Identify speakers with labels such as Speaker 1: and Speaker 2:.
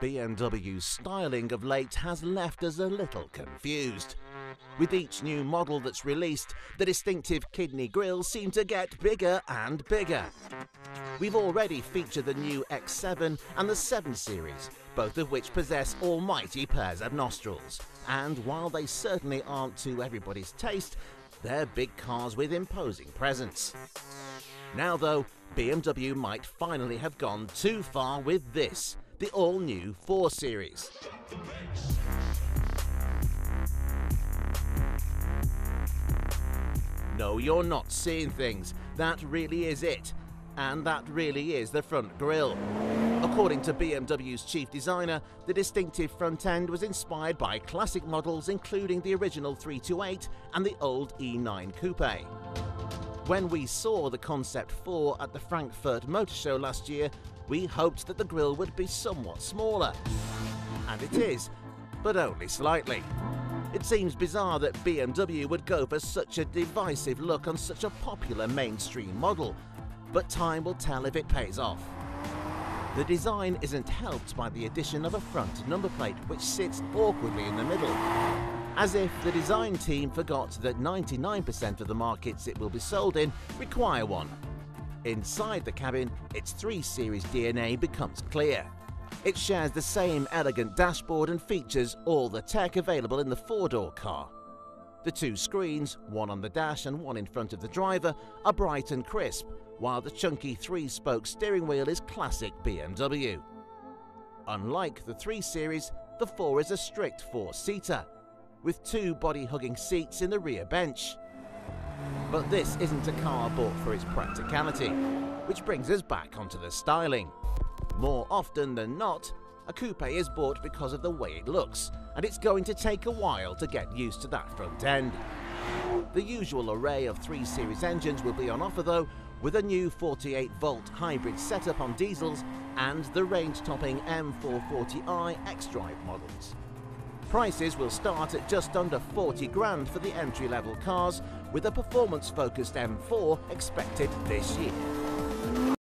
Speaker 1: BMW's styling of late has left us a little confused. With each new model that's released, the distinctive kidney grilles seem to get bigger and bigger. We've already featured the new X7 and the 7 Series, both of which possess almighty pairs of nostrils. And while they certainly aren't to everybody's taste, they're big cars with imposing presence. Now though, BMW might finally have gone too far with this, the all-new 4 Series. No, you're not seeing things. That really is it. And that really is the front grille. According to BMW's chief designer, the distinctive front end was inspired by classic models including the original 328 and the old E9 Coupe. When we saw the Concept 4 at the Frankfurt Motor Show last year, we hoped that the grille would be somewhat smaller. And it is, but only slightly. It seems bizarre that BMW would go for such a divisive look on such a popular mainstream model, but time will tell if it pays off. The design isn't helped by the addition of a front number plate which sits awkwardly in the middle. As if the design team forgot that 99% of the markets it will be sold in require one. Inside the cabin, its 3 Series DNA becomes clear. It shares the same elegant dashboard and features all the tech available in the four-door car. The two screens, one on the dash and one in front of the driver, are bright and crisp, while the chunky three-spoke steering wheel is classic BMW. Unlike the 3 Series, the 4 is a strict four-seater, with two body-hugging seats in the rear bench. But this isn't a car bought for its practicality, which brings us back onto the styling. More often than not, a coupe is bought because of the way it looks, and it's going to take a while to get used to that front end. The usual array of 3 Series engines will be on offer though, with a new 48 volt hybrid setup on diesels and the range-topping M440i xDrive models. Prices will start at just under 40 grand for the entry-level cars, with a performance-focused M4 expected this year.